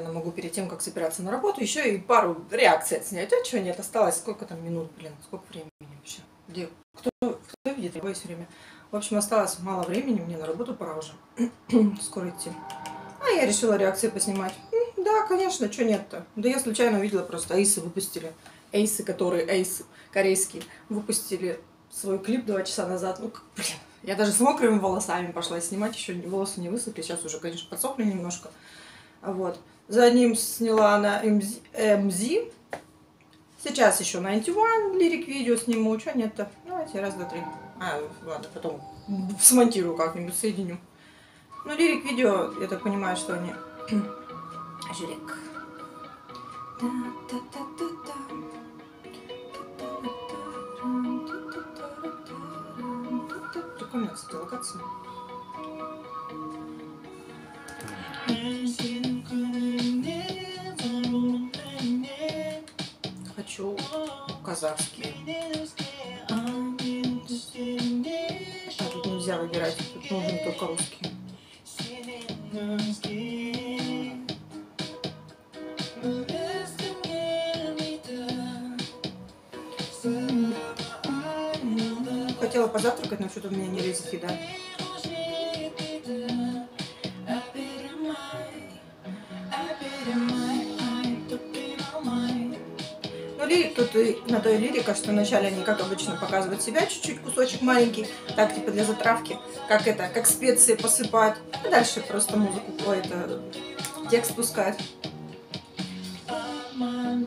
могу перед тем, как собираться на работу, еще и пару реакций отснять. А что нет, осталось сколько там минут, блин, сколько времени вообще? Где? Кто, кто видит? Я боюсь время. В общем, осталось мало времени, мне на работу пора уже. Скоро идти. А я решила реакции поснимать. Да, конечно, что нет-то? Да я случайно увидела просто Эйсы выпустили. Эйсы, которые Эйсы корейские, выпустили свой клип два часа назад. Ну, как, блин, я даже с мокрыми волосами пошла снимать, еще волосы не высохли, сейчас уже, конечно, подсохли немножко. Вот. За ним сняла на МЗ. МЗ. Сейчас еще 91 лирик видео сниму. Что нет-то? Давайте раз, два, три. А, ладно, потом смонтирую как-нибудь, соединю. Ну, лирик видео, я так понимаю, что они... Жирик. Прикольная, кстати, локация. Казахский. А тут нельзя выбирать, тут нужен только русский. Хотела позавтракать, но что-то у меня не лезет еда. Лирик тут и на той лирика, что вначале они, как обычно, показывают себя, чуть-чуть кусочек маленький, так, типа, для затравки, как это, как специи посыпают. А дальше просто музыку, ой, это, текст пускают. Блин,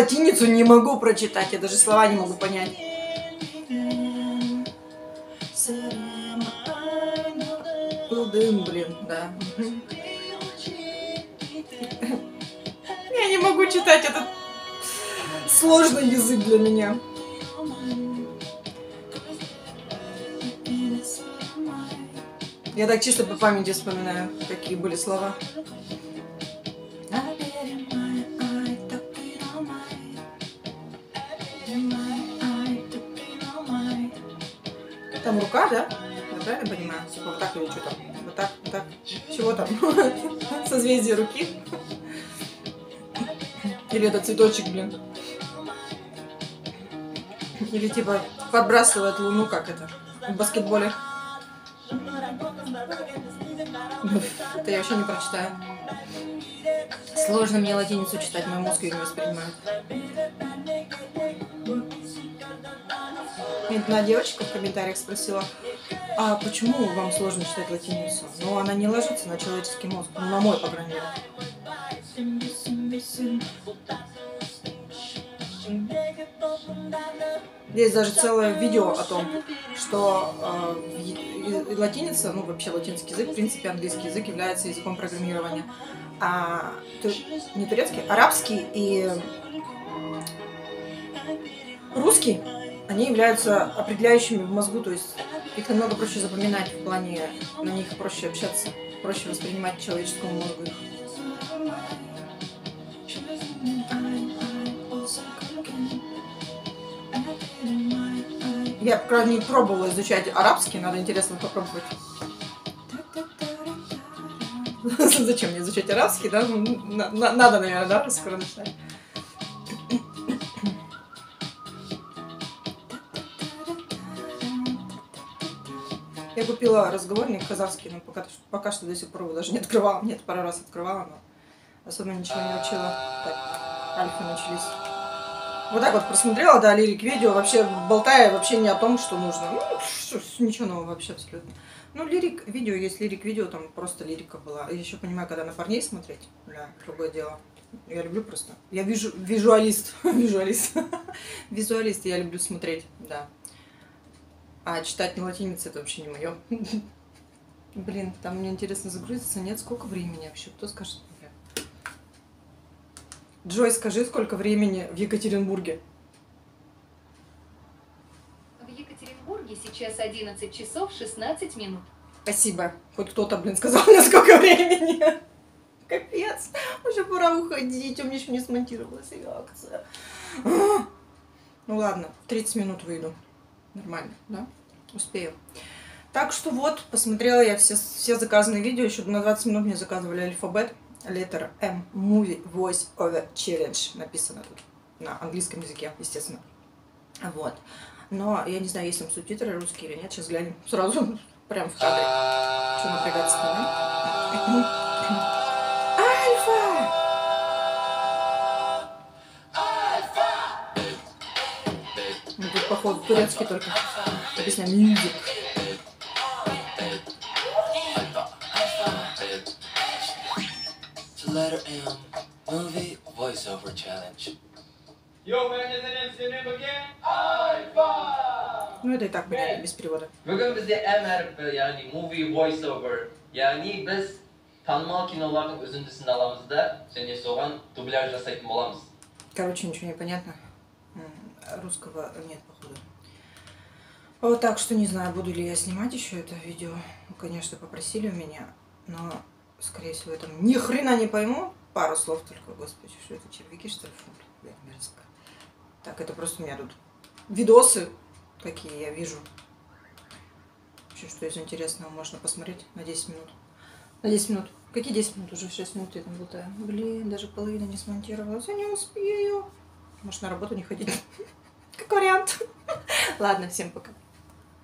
латиницу не могу прочитать, я даже слова не могу понять. Дым, блин, да. Я не могу читать этот сложный язык для меня. Я так чисто по памяти вспоминаю, какие были слова. Там рука, да? Я правильно понимаю? Типа вот так или что там? Вот так, вот так. Чего там? Созвездие руки? Или это цветочек, блин? Или типа подбрасывает луну, как это? В баскетболе. Это я вообще не прочитаю. Сложно мне латиницу читать, мой мозг ее не воспринимает. Одна девочка в комментариях спросила, а почему вам сложно читать латиницу? Ну, она не ложится на человеческий мозг, ну, на мой, по крайней мере. Есть даже целое видео о том, что э, латиница, ну вообще латинский язык, в принципе английский язык является языком программирования. А ту- не турецкий, арабский и русский, они являются определяющими в мозгу, то есть их намного проще запоминать в плане, на них проще общаться, проще воспринимать человеческому мозгу их. Я, по крайней пробовала изучать арабский, надо интересно попробовать. Зачем мне изучать арабский, да? Ну, на- на- Надо, наверное, да, скоро начинать. Я купила разговорник казахский, но пока, пока что до сих пор его даже не открывала. Нет, пару раз открывала, но особо ничего не учила. Так, альфы начались. Вот так вот просмотрела, да, лирик видео, вообще болтая вообще не о том, что нужно. Ну, ничего нового вообще абсолютно. Ну, лирик видео есть лирик видео, там просто лирика была. Я еще понимаю, когда на парней смотреть, да, другое дело. Я люблю просто. Я вижу визуалист. Визуалист. Визуалист я люблю смотреть, да. А читать на латинице это вообще не мое. Блин, там мне интересно загрузиться. Нет, сколько времени вообще? Кто скажет мне? Джой, скажи, сколько времени в Екатеринбурге? В Екатеринбурге сейчас 11 часов 16 минут. Спасибо. Хоть кто-то, блин, сказал мне, сколько времени. Капец. Уже пора уходить. У меня еще не смонтировалась реакция. Ну ладно, 30 минут выйду. Нормально, да? Успею. Так что вот, посмотрела я все, все заказанные видео. Еще на 20 минут мне заказывали алфабет. Letter M Movie Voice Over Challenge написано тут на английском языке, естественно. Вот. Но я не знаю, есть там субтитры русские или нет. Сейчас глянем сразу, прям в кадре. Что напрягаться-то, да? Походу, турецкий только. Letter M Movie Voiceover Challenge. Bugün Alfa. Ну, это и так понятно, без перевода. Bugün bize M harfi yani movie voiceover yani biz tanımal kinoların özündüsünde alamızda seni soğan dublaj жасайтын боламыз. Короче, ничего не понятно. Русского нет, походу. Вот так что не знаю, буду ли я снимать еще это видео. Конечно, попросили у меня, но, скорее всего, это ни хрена не пойму. Пару слов только, господи, что это, червяки, что ли? Фу, блядь, мерзко. Так, это просто у меня тут видосы, какие я вижу. Вообще, что из интересного можно посмотреть на 10 минут. На 10 минут. Какие 10 минут? Уже 6 минут я там болтаю. Блин, даже половина не смонтировалась. Я не успею. Может, на работу не ходить? Как вариант. Ладно, всем пока.